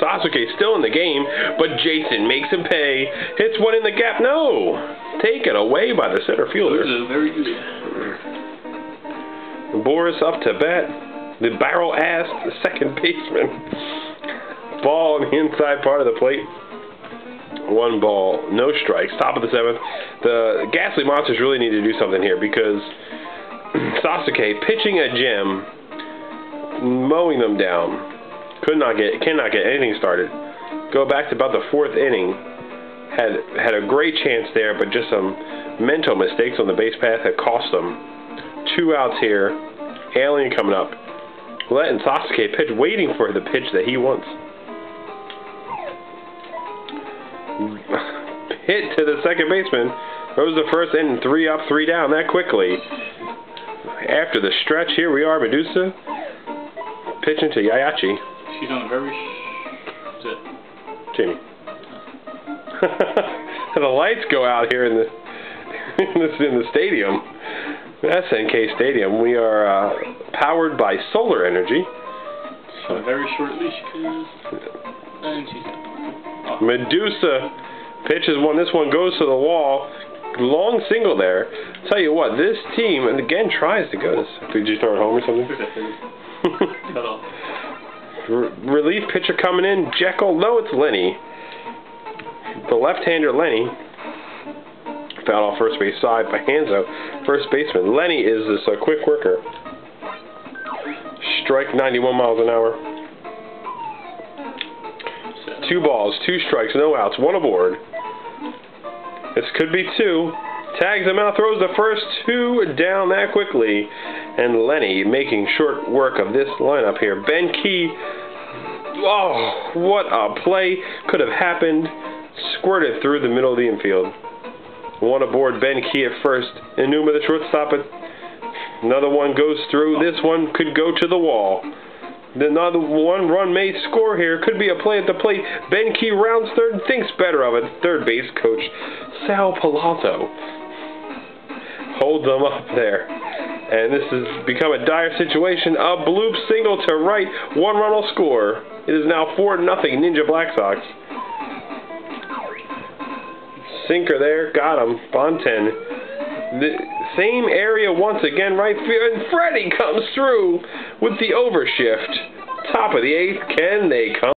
Sasuke still in the game, but Jason makes him pay. Hits one in the gap. No! Taken away by the center fielder. very good. Mm. Boris up to bat. The barrel ass, the second baseman. Ball on the inside part of the plate. One ball, no strikes. Top of the seventh. The Ghastly Monsters really need to do something here because Sasuke pitching a gem, mowing them down. Could not get, cannot get anything started. Go back to about the fourth inning. Had had a great chance there, but just some mental mistakes on the base path had cost them. Two outs here. Alien coming up. Letting Sasuke pitch, waiting for the pitch that he wants. Hit to the second baseman. Throws the first inning, three up, three down that quickly. After the stretch, here we are, Medusa pitching to Yayachi. She's on a very. It. Jamie. the lights go out here in the in the, in the stadium. SNK Stadium. We are uh, powered by solar energy. A very short leash because. And she's. Oh. Medusa pitches one. This one goes to the wall. Long single there. Tell you what, this team, and again, tries to go. Did you throw it home or something? Relief pitcher coming in. Jekyll. No, it's Lenny. The left-hander Lenny. Foul off first base side by Hanzo. First baseman. Lenny is this uh, quick worker. Strike 91 miles an hour. Two balls, two strikes, no outs, one aboard. This could be two. Tags him out, throws the first two down that quickly. And Lenny making short work of this lineup here. Ben Key. Oh, what a play could have happened. Squirted through the middle of the infield. One aboard, Ben Key at first. Enuma the shortstop. Another one goes through. This one could go to the wall. Another one run may score here. Could be a play at the plate. Ben Key rounds third thinks better of it. Third base coach Sal Parlazzo holds them up there. And this has become a dire situation. A bloop single to right. One run will score. It is now 4 nothing Ninja Black Sox. Sinker there. Got him. Bonten. The same area once again, right field. And Freddie comes through with the overshift. Top of the eighth. Can they come?